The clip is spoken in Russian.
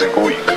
Цигуй.